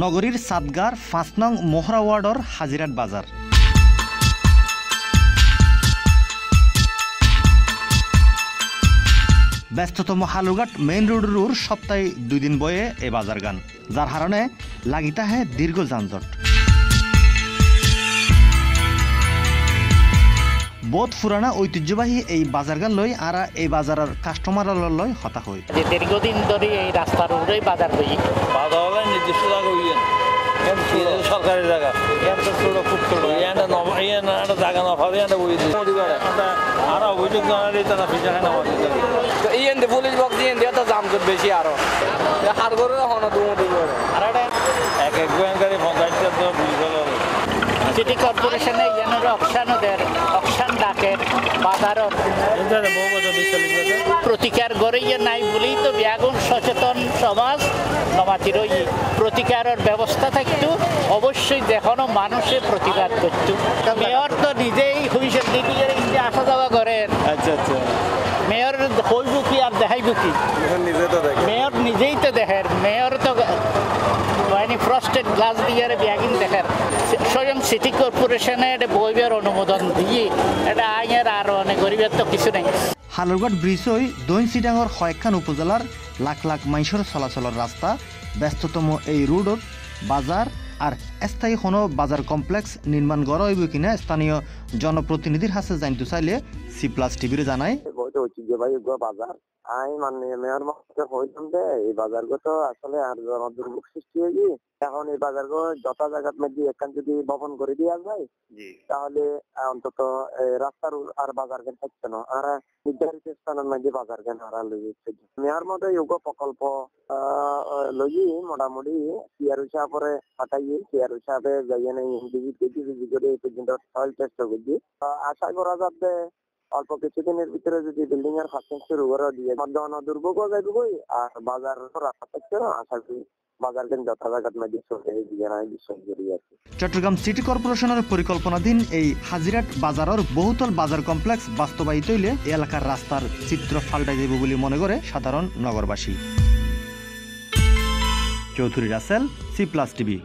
নগরীর সাতগার পাঁচ নং মোহরা ওয়ার্ডর হাজিরাট বাজার। ব্যস্ততম হালুঘাট মেইন রোডের সপ্তাহে দুই দিন বয়ে এ বাজার গান, যার কারণে লাগিতা হে দীর্ঘ যানজট। বহুত পুরানা ঐতিহ্যবাহী এই বাজার গান লই আর এই বাজারের কাস্টমার লই হতা হই। যে দীর্ঘদিন ধরে এই রাস্তার উপরেই বাজার করি বাধা হলে নির্দিষ্ট জায়গা হইয়েন সরকারি জায়গা। এত ছোট খুব ছোট ইয়ানটা নব একটা জায়গা না পাবে ইয়ানটা বই আর অভিযোগ জানালে তারা ফিজা খায় না আমাদের তো ইয়েন্দি পুলিশ বক্স ইয়েন্দি তো জাম করবে বেশি আরও। হার করে হন দুমতি করে আর এটা এক এক ব্যাংকারি পঞ্চায়েতটা তো বুঝ সিটি কর্পোরেশনে ইয়ানোর অকশানদের অকশান বছর বিশ্বলিঙ্গ প্রতিকার গড়াইয়া নাই বলেই তো ব্যাগুন সচেতন সমাজ নমাতির ওই প্রতিকারের ব্যবস্থা থাকতো অবশ্যই দেখানো মানুষে প্রতিবাদ করত। মেয়র তো নিজেই হুইসের দিকে আসা যাওয়া করেন। আচ্ছা আচ্ছা। মেয়র হইব কি আর দেখাইব কি? নিজে তো মেয়র নিজেই তো দেখেন। মেয়র তো ফ্রস্টেড গ্লাস দিয়ে ব্যাগিং দেখেন। স্বয়ং সিটি কর্পোরেশনে এটা বইবের অনুমোদন দিয়ে এটা আইনের আর অনেক গরিবের তো কিছু নেই। হালুরঘাট ব্রিজ হই দৈন সিটাঙর কয়েকখান উপজেলার লাখ লাখ মাইসর চলাচলের রাস্তা ব্যস্ততম এই রোডত বাজার আর স্থায়ী কোনো বাজার কমপ্লেক্স নির্মাণ করা হইব কিনা স্থানীয় জনপ্রতিনিধির হাতে জানতে চাইলে সি প্লাস টিভির জানায় ঐতিহ্যবাহী বাজার আমি মাননীয় মেয়র কইলাম যে এই বাজার তো আসলে আর সৃষ্টি হয়েছি এখন এই বাজার গো যত জায়গার মধ্যে একখান যদি ভবন করে যায় তাহলে আহ, অন্তত রাস্তার আর বাজার কেন থাকছে না। আর নির্ধারিত স্থানের মধ্যে বাজার কেন আর লইছে মেয়র মতো প্রকল্প লই মোটামুটি সিআর হিসাবে পাঠাই সিআর হিসাবে যাইয়ে নেই ভিজিট করছি ভিজিট করে এই পর্যন্ত সয়েল টেস্ট করছি আশা করা যাবে অল্প কিছুদিনের ভিতরে যদি বিল্ডিং এর কাজ শুরু করে দিয়ে মধ্যমান দুর্ভোগ যাইব কই আর বাজার থাকছে আশা করি। চট্টগ্রাম সিটি কর্পোরেশনের পরিকল্পনাধীন এই হাজিরাট বাজারের বহুতল বাজার কমপ্লেক্স বাস্তবায়িত হইলে এলাকার রাস্তার চিত্র পাল্টাই দেব বলে মনে করে সাধারণ নগরবাসী। Chowdhury Rasel, C plus TV.